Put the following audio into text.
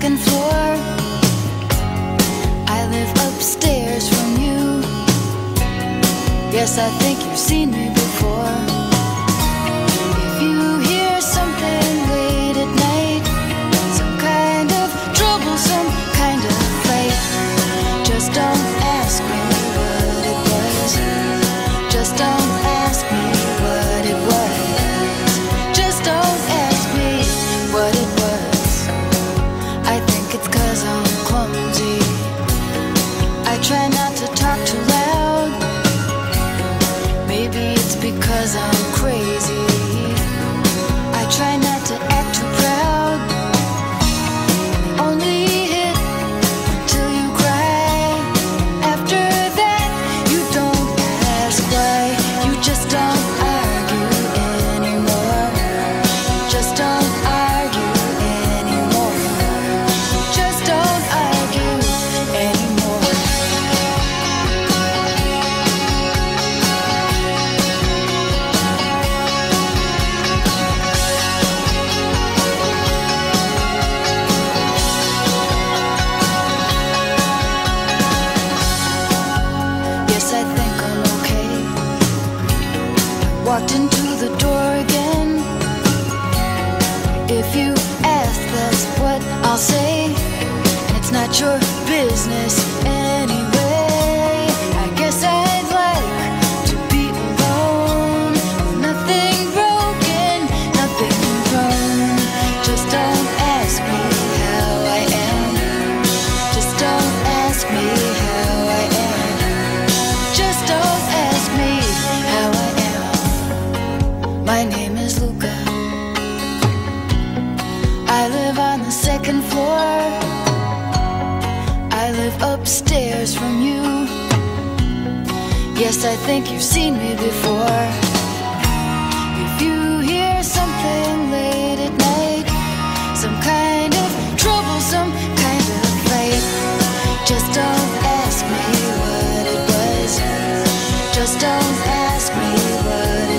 second floor. I live upstairs from you. Yes, I think you've seen me before. try not to talk too loud. Maybe it's because I'm crazy. the door again. If you ask, that's what I'll say. It's not your business anymore. live upstairs from you. Yes, I think you've seen me before. If you hear something late at night, some kind of troublesome kind of fight, just don't ask me what it was. Just don't ask me what it